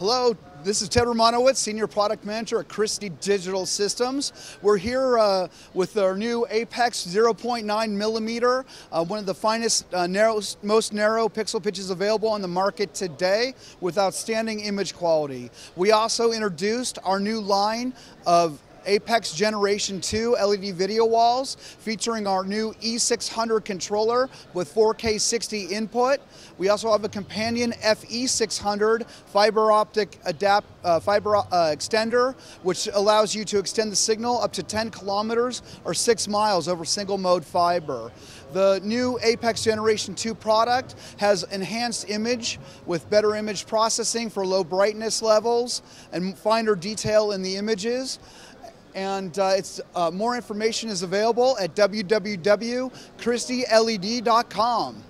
Hello, this is Ted Romanowitz, Senior Product Manager at Christie Digital Systems. We're here uh, with our new Apex 0.9 millimeter, uh, one of the finest, uh, narrow, most narrow pixel pitches available on the market today with outstanding image quality. We also introduced our new line of Apex Generation 2 LED video walls featuring our new E600 controller with 4K 60 input. We also have a companion FE600 fiber optic adapt uh, fiber uh, extender which allows you to extend the signal up to 10 kilometers or 6 miles over single mode fiber. The new Apex Generation 2 product has enhanced image with better image processing for low brightness levels and finer detail in the images and uh, it's uh, more information is available at www.christieled.com.